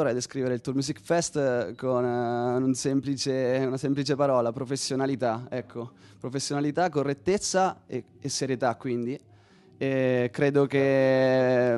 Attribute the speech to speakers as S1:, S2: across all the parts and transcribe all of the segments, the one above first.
S1: vorrei descrivere il Tour Music Fest con uh, un semplice, una semplice parola, professionalità, ecco, professionalità, correttezza e, e serietà quindi. E credo che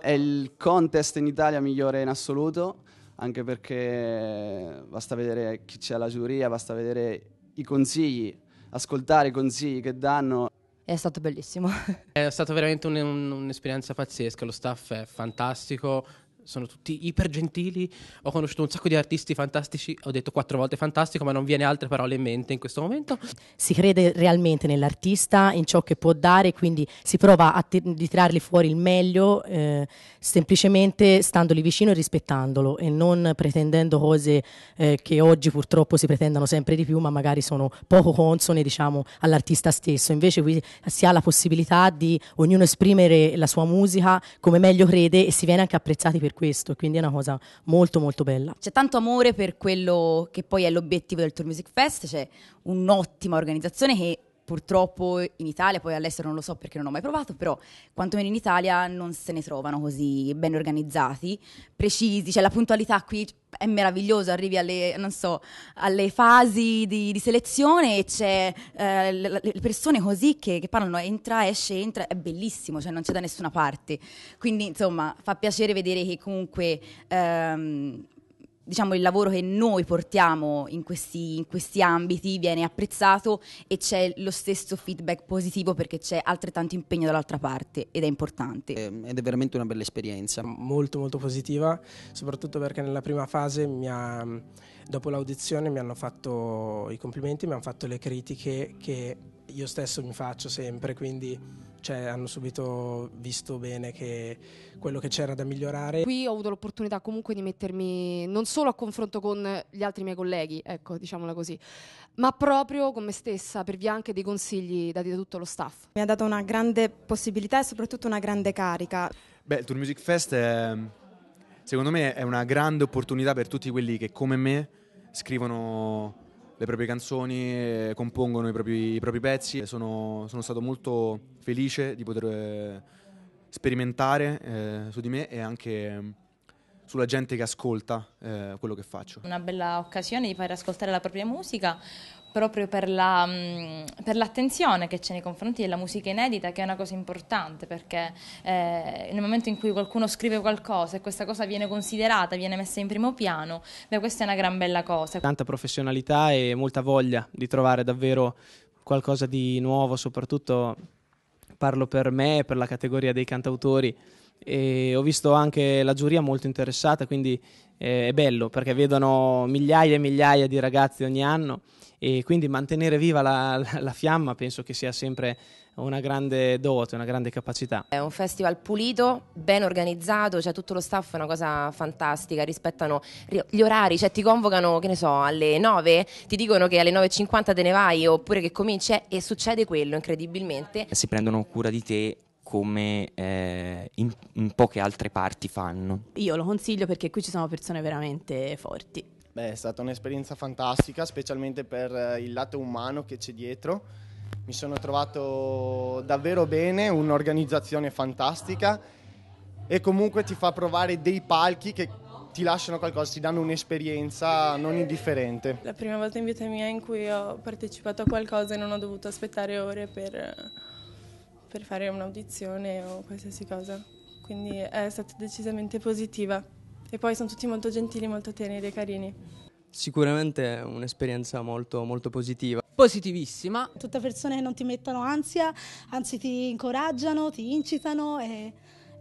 S1: è il contest in Italia migliore in assoluto, anche perché basta vedere chi c'è alla giuria, basta vedere i consigli, ascoltare i consigli che danno
S2: è stato bellissimo.
S3: È stata veramente un, un, un'esperienza pazzesca, lo staff è fantastico, sono tutti iper gentili. Ho conosciuto un sacco di artisti fantastici, ho detto quattro volte fantastico, ma non viene altre parole in mente in questo momento.
S4: Si crede realmente nell'artista, in ciò che può dare, quindi si prova a t- di tirargli fuori il meglio, eh, semplicemente standoli vicino e rispettandolo e non pretendendo cose eh, che oggi purtroppo si pretendano sempre di più, ma magari sono poco consone diciamo, all'artista stesso. Invece qui si ha la possibilità di ognuno esprimere la sua musica come meglio crede e si viene anche apprezzati per questo, quindi è una cosa molto molto bella.
S2: C'è tanto amore per quello che poi è l'obiettivo del Tour Music Fest, c'è un'ottima organizzazione che purtroppo in Italia, poi all'estero non lo so perché non ho mai provato, però quantomeno in Italia non se ne trovano così ben organizzati, precisi, cioè la puntualità qui è meravigliosa, arrivi alle, so, alle fasi di, di, selezione e c'è eh, le, persone così che, che, parlano entra, esce, entra, è bellissimo, cioè non c'è da nessuna parte. Quindi insomma fa piacere vedere che comunque... Ehm, diciamo, il lavoro che noi portiamo in questi, in questi, ambiti viene apprezzato e c'è lo stesso feedback positivo perché c'è altrettanto impegno dall'altra parte ed è importante.
S5: Ehm, ed è veramente una bella esperienza.
S6: Molto molto positiva, soprattutto perché nella prima fase ha, dopo l'audizione mi hanno fatto i complimenti, mi hanno fatto le critiche che io stesso mi faccio sempre, quindi cioè, hanno subito visto bene che quello che c'era da migliorare.
S7: Qui ho avuto l'opportunità comunque di mettermi non solo a confronto con gli altri miei colleghi, ecco, diciamola così, ma proprio con me stessa, per via anche dei consigli dati da tutto lo staff.
S8: Mi ha dato una grande possibilità e soprattutto una grande carica.
S9: Beh, il Tour Music Fest è, secondo me è una grande opportunità per tutti quelli che come me scrivono le proprie canzoni, compongono i propri, i propri pezzi. Sono, sono, stato molto felice di poter eh, sperimentare eh, su di me e anche sulla gente che ascolta eh, quello che faccio.
S10: Una bella occasione di fare ascoltare la propria musica proprio per, la, mm, per, l'attenzione che c'è nei confronti della musica inedita, che è una cosa importante, perché eh, nel momento in cui qualcuno scrive qualcosa e questa cosa viene considerata, viene messa in primo piano, beh, questa è una gran bella cosa.
S3: Tanta professionalità e molta voglia di trovare davvero qualcosa di nuovo, soprattutto parlo per me per la categoria dei cantautori. E ho visto anche la giuria molto interessata, quindi eh, è bello perché vedono migliaia e migliaia di ragazzi ogni anno e quindi mantenere viva la, la fiamma penso che sia sempre una grande dote, una grande capacità.
S11: È un festival pulito, ben organizzato, cioè tutto lo staff è una cosa fantastica, rispettano gli orari, cioè ti convocano, che ne so, alle 9, ti dicono che alle 9.50 te ne vai oppure che cominci e succede quello incredibilmente.
S12: Si prendono cura di te come eh, in, in poche altre parti fanno.
S13: Io lo consiglio perché qui ci sono persone veramente forti.
S14: Beh, è stata un'esperienza fantastica, specialmente per eh, il lato umano che c'è dietro. Mi sono trovato davvero bene, un'organizzazione fantastica e comunque ti fa provare dei palchi che ti lasciano qualcosa, ti danno un'esperienza non indifferente.
S15: La prima volta in vita mia in cui ho partecipato a qualcosa e non ho dovuto aspettare ore per, per fare un'audizione o qualsiasi cosa, quindi è stata decisamente positiva. E poi sono tutti molto gentili, molto teneri e carini.
S16: Sicuramente è un'esperienza molto, molto positiva.
S17: Positivissima.
S18: Tutte persone che non ti mettono ansia, anzi ti incoraggiano, ti incitano e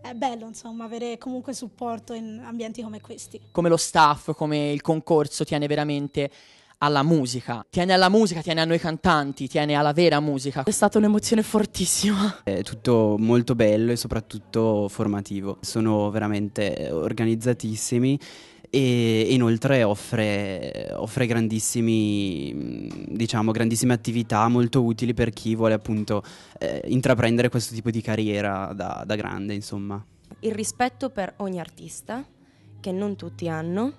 S18: è bello insomma avere comunque supporto in ambienti come questi.
S17: Come lo staff, come il concorso tiene veramente alla musica, tiene alla musica, tiene a noi cantanti, tiene alla vera musica.
S13: È stata un'emozione fortissima.
S19: È tutto molto bello e soprattutto formativo. Sono veramente organizzatissimi e inoltre offre, offre grandissimi, diciamo, grandissime attività molto utili per chi vuole appunto eh, intraprendere questo tipo di carriera da, da grande, insomma.
S11: Il rispetto per ogni artista, che non tutti hanno,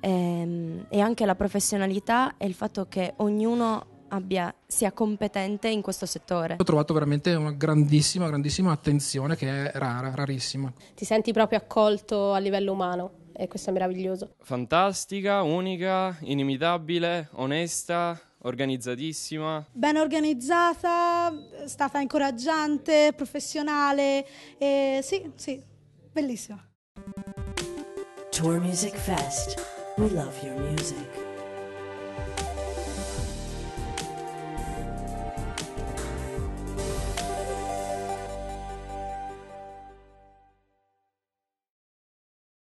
S11: ehm, e anche la professionalità e il fatto che ognuno abbia, sia competente in questo settore.
S20: Ho trovato veramente una grandissima, grandissima attenzione che è rara, rarissima.
S21: Ti senti proprio accolto a livello umano e questo è meraviglioso.
S1: Fantastica, unica, inimitabile, onesta, organizzatissima.
S18: Ben organizzata, è stata incoraggiante, professionale e sì, sì, bellissima.
S22: Tour Music Fest. We love your music.